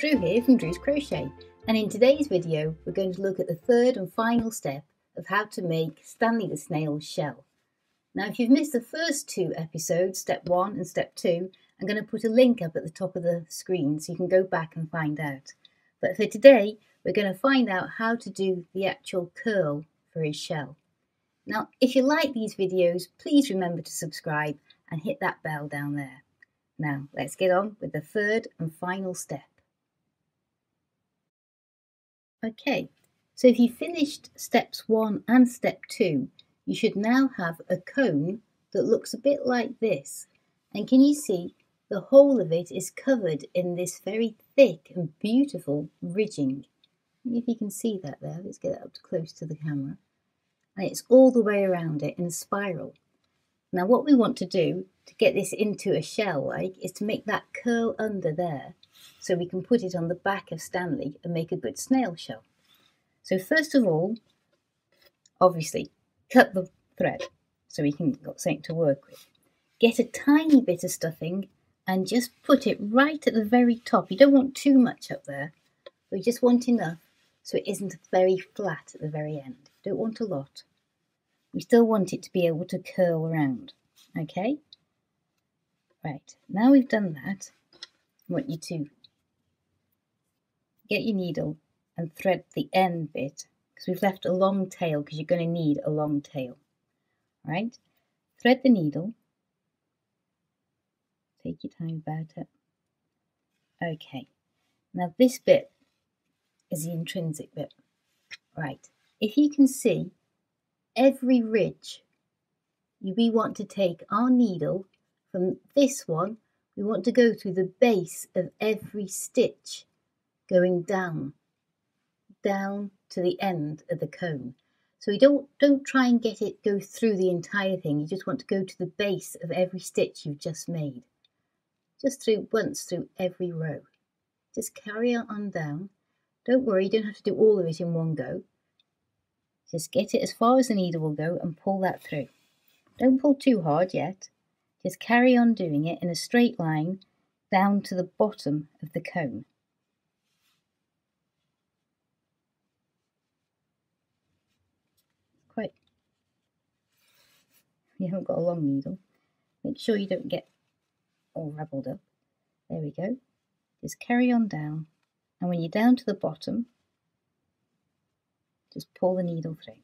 Drew here from Drew's Crochet and in today's video we're going to look at the third and final step of how to make Stanley the Snail's shell. Now if you've missed the first two episodes, step one and step two, I'm going to put a link up at the top of the screen so you can go back and find out. But for today we're going to find out how to do the actual curl for his shell. Now if you like these videos please remember to subscribe and hit that bell down there. Now let's get on with the third and final step. Okay, so if you finished steps one and step two, you should now have a cone that looks a bit like this. And can you see the whole of it is covered in this very thick and beautiful ridging. If you can see that there, let's get it up close to the camera. And it's all the way around it in a spiral. Now what we want to do to get this into a shell like is to make that curl under there so we can put it on the back of Stanley and make a good snail shell. So first of all, obviously, cut the thread so we can got something to work with. Get a tiny bit of stuffing and just put it right at the very top. You don't want too much up there, you just want enough so it isn't very flat at the very end. Don't want a lot. We still want it to be able to curl around, okay? Right, now we've done that, I want you to get your needle and thread the end bit because we've left a long tail because you're going to need a long tail. Right? Thread the needle. Take your time about it. Okay. Now this bit is the intrinsic bit. Right. If you can see every ridge, we want to take our needle from this one, we want to go through the base of every stitch going down, down to the end of the cone. So you don't, don't try and get it go through the entire thing. You just want to go to the base of every stitch you've just made. Just through once through every row. Just carry on down. Don't worry, you don't have to do all of it in one go. Just get it as far as the needle will go and pull that through. Don't pull too hard yet. Just carry on doing it in a straight line down to the bottom of the cone. Quite. You haven't got a long needle. Make sure you don't get all raveled up. There we go. Just carry on down. And when you're down to the bottom, just pull the needle through.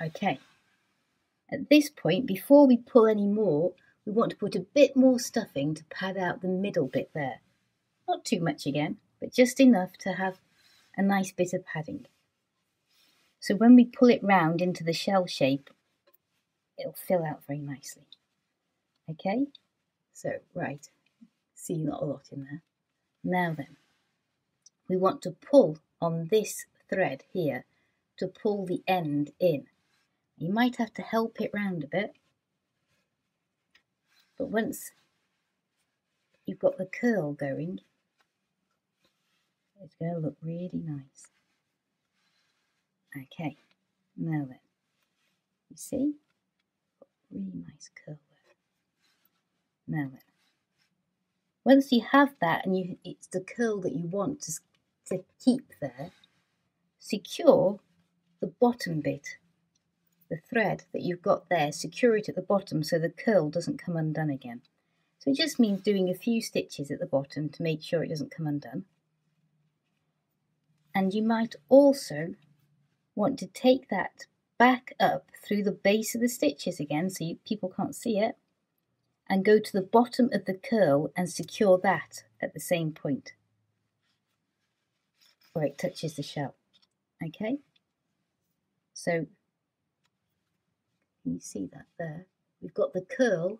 Okay. At this point, before we pull any more, we want to put a bit more stuffing to pad out the middle bit there. Not too much again, but just enough to have a nice bit of padding. So when we pull it round into the shell shape, it'll fill out very nicely. Okay, so right, see not a lot in there. Now then, we want to pull on this thread here to pull the end in. You might have to help it round a bit, but once you've got the curl going, it's going to look really nice. Okay, now then, you see, really nice curl there. Now then, once you have that and you, it's the curl that you want to, to keep there, secure the bottom bit, the thread that you've got there, secure it at the bottom so the curl doesn't come undone again. So it just means doing a few stitches at the bottom to make sure it doesn't come undone. And you might also want to take that back up through the base of the stitches again so you, people can't see it and go to the bottom of the curl and secure that at the same point where it touches the shell okay so can you see that there? We've got the curl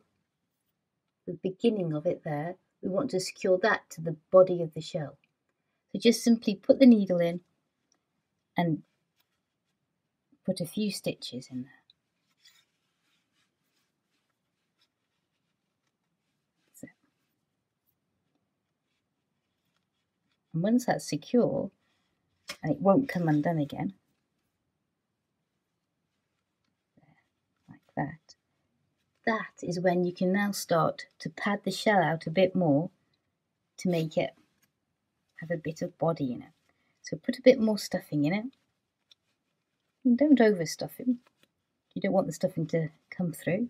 the beginning of it there. We want to secure that to the body of the shell. So just simply put the needle in and put a few stitches in there. And once that's secure, and it won't come undone again, there, like that, that is when you can now start to pad the shell out a bit more to make it have a bit of body in it. So put a bit more stuffing in it. And don't overstuff it. You don't want the stuffing to come through.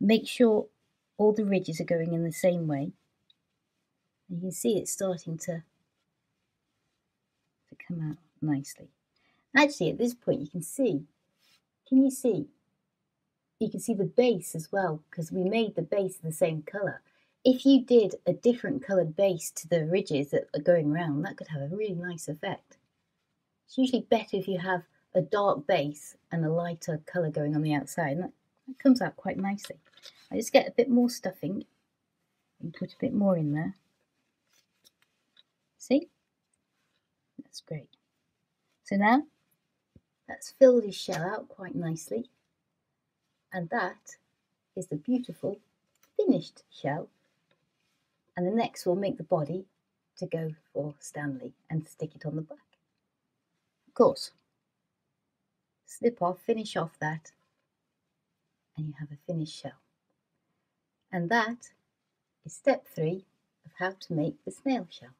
Make sure all the ridges are going in the same way. You can see it's starting to, to come out nicely. Actually, at this point, you can see, can you see? You can see the base as well, because we made the base the same colour. If you did a different coloured base to the ridges that are going around, that could have a really nice effect. It's usually better if you have a dark base and a lighter colour going on the outside, and that, that comes out quite nicely. I just get a bit more stuffing and put a bit more in there. See? That's great. So now that's filled his shell out quite nicely. And that is the beautiful finished shell. And the next we'll make the body to go for Stanley and stick it on the back. Of course, snip off, finish off that, and you have a finished shell. And that is step three of how to make the snail shell.